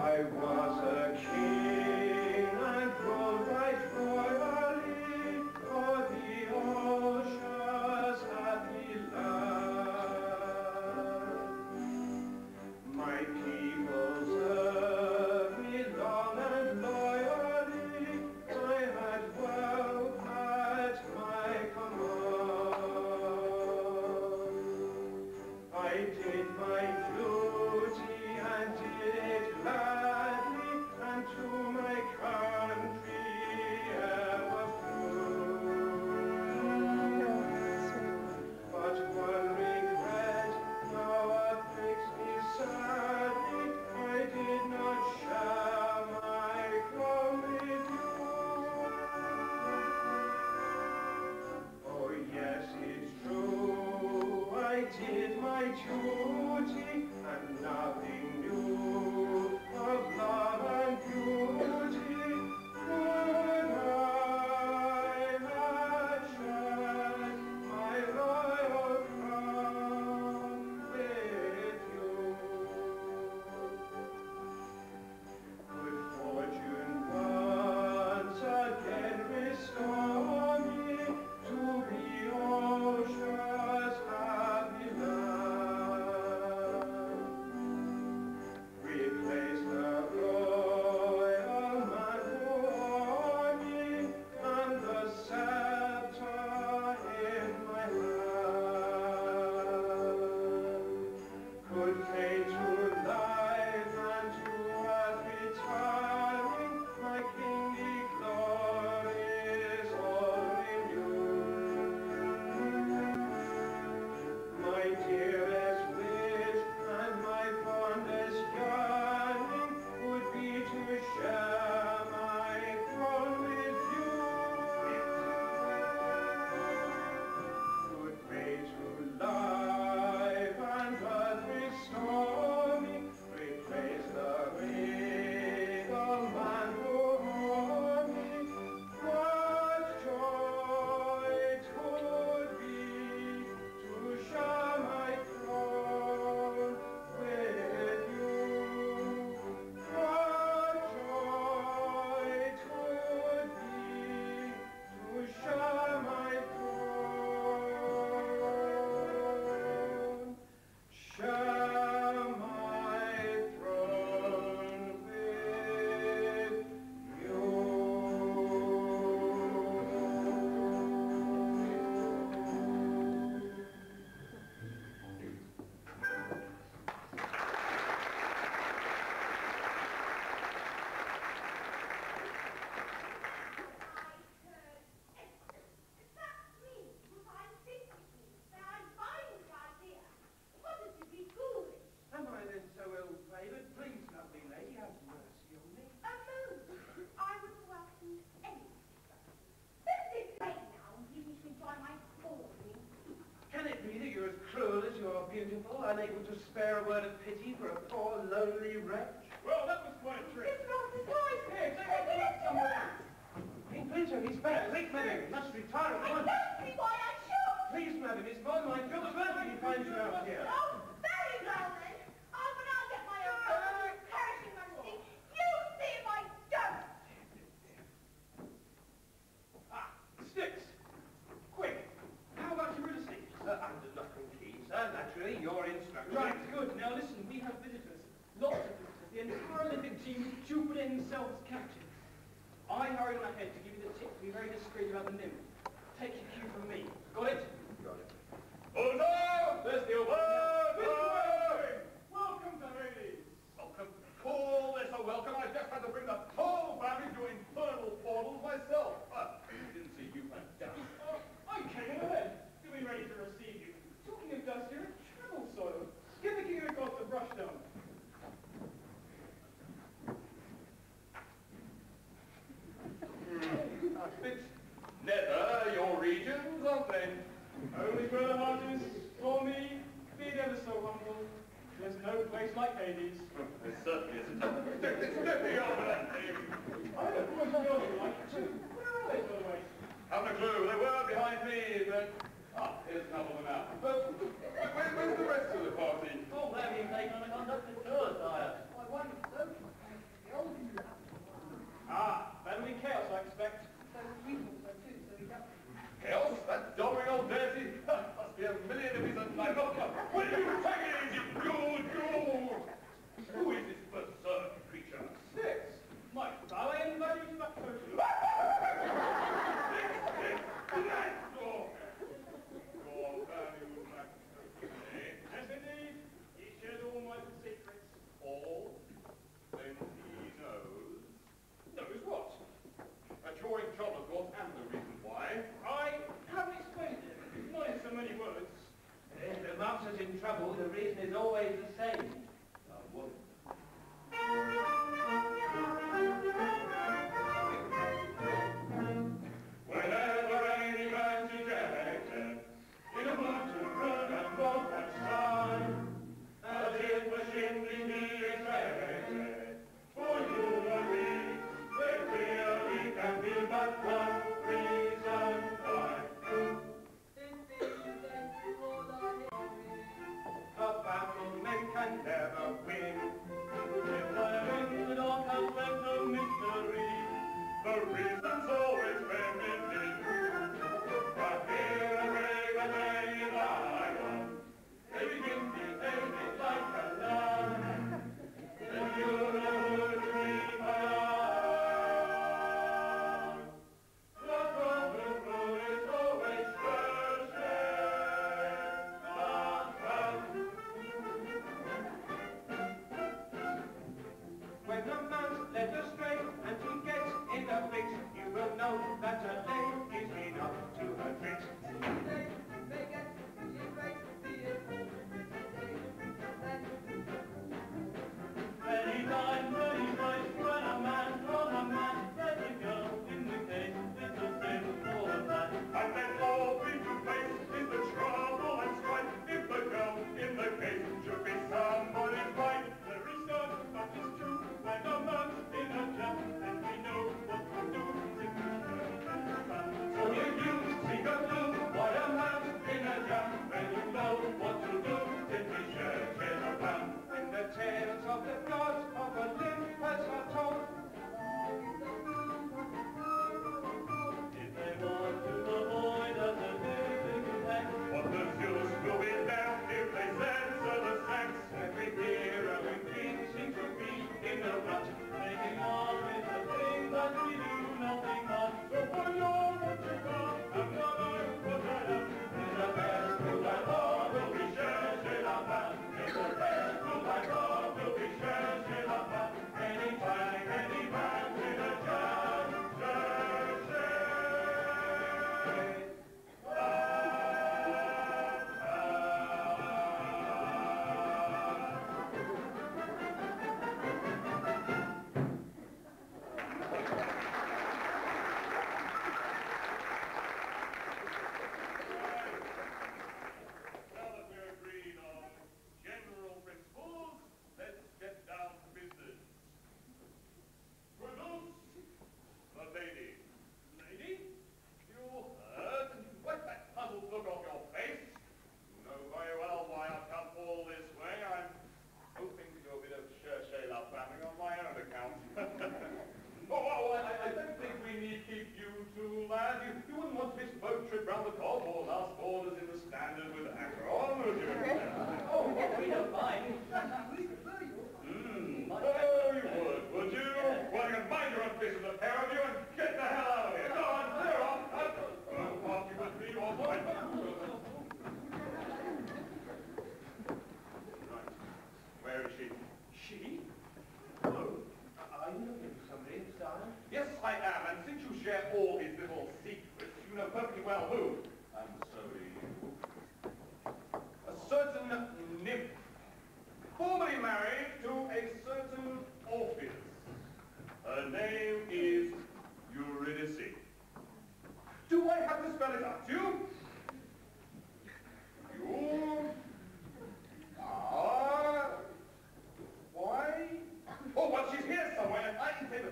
I was a king. beautiful, unable to spare a word of pity for a poor, lonely wretch? Well, that was quite a trick. It's not his life. Here, take it to somebody. King Pluto, he's back. Late, madam. You must retire at once. Don't be why I should. Please, madam, it's by my guilt if he finds you out here. No. themselves Captain. I hurried on ahead to give you the tip to be very discreet about the nymph. Take your cue from me. Got it? statistics, never your regions, aren't they? Only brother Hodges, for me, be ever so humble. There's no place like Hades. there certainly isn't. Don't, don't, be on that thing. I don't know what you're like, too. Where are they, by the way? Haven't a clue. They were behind me, but... Ah, here's another one out. But where, where's the rest of the party? Oh, where have been taking on a conducted tour, sire.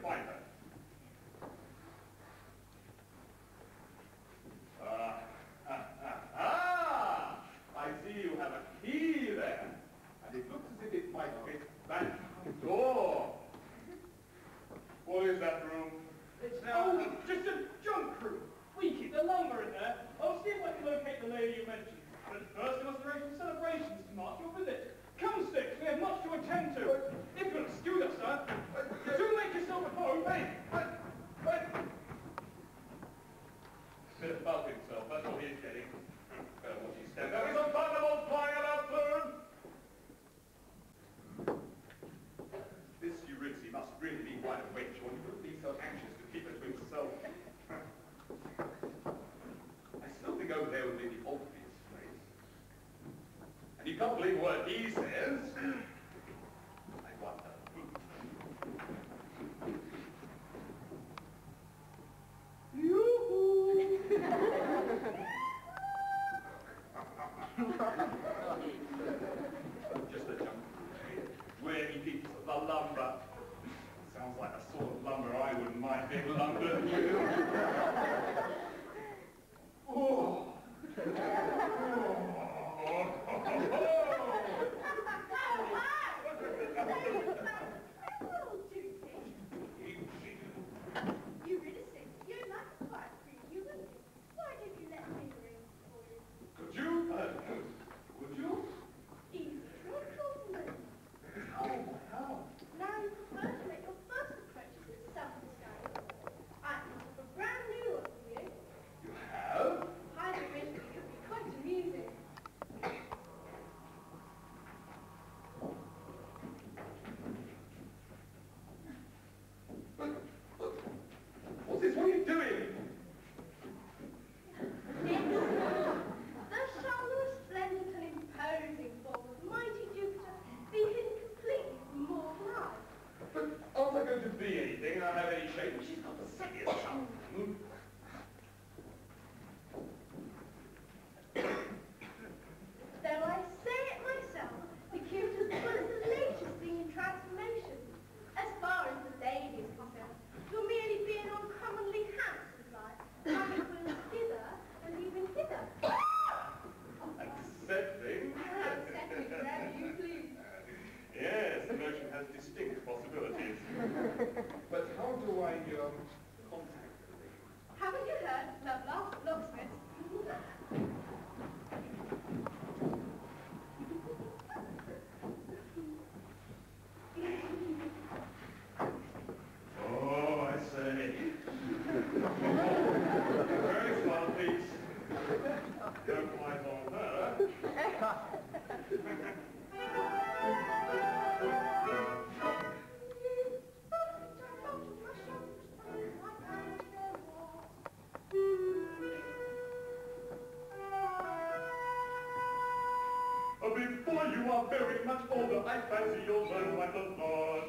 Why not? probably what he says. Just a jump. Where he keeps the lumber. Sounds like a sort of lumber I wouldn't mind being lumber. Click very much older. I fancy you'll learn what the thought.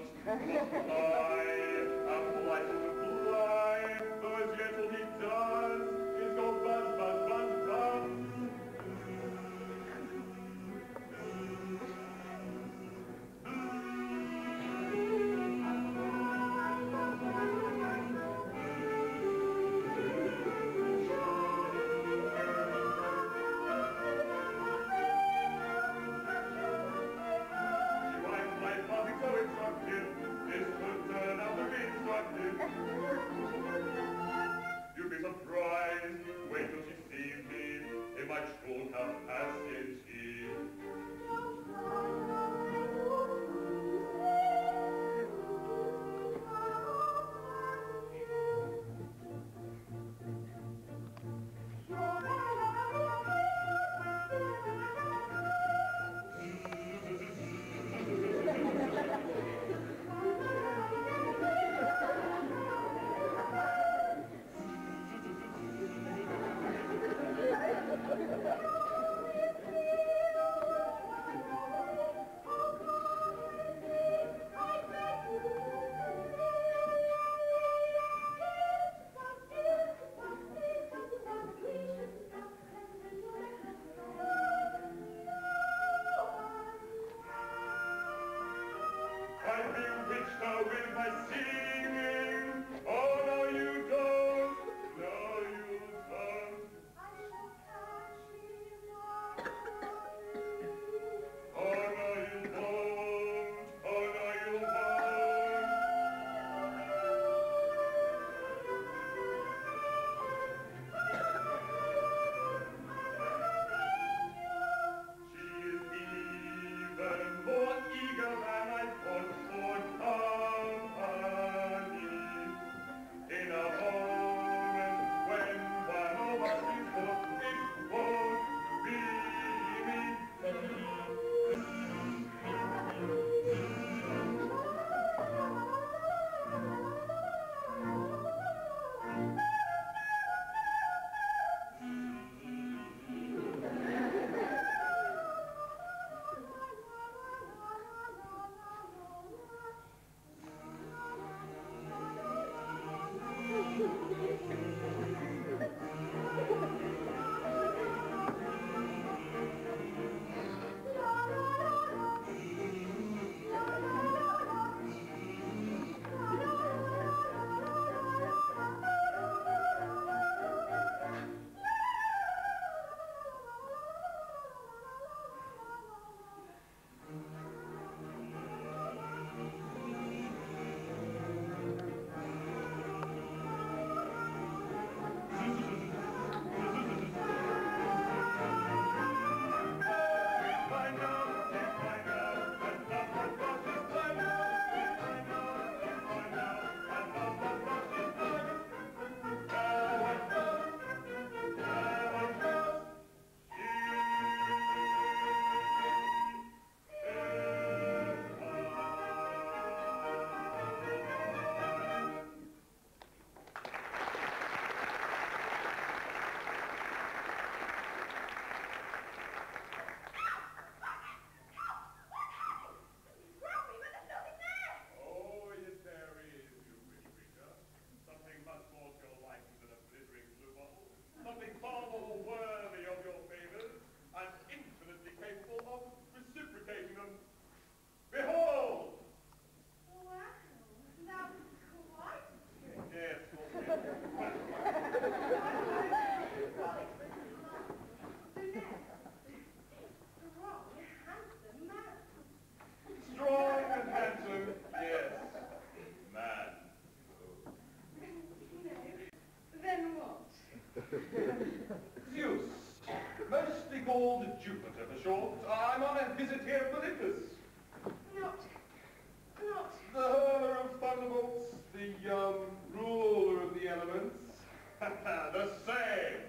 Zeus, mostly called Jupiter for short, I'm on a visit here at Olympus. Not, not... The hurler of thunderbolts, the, um, ruler of the elements. the same.